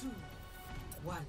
two, one.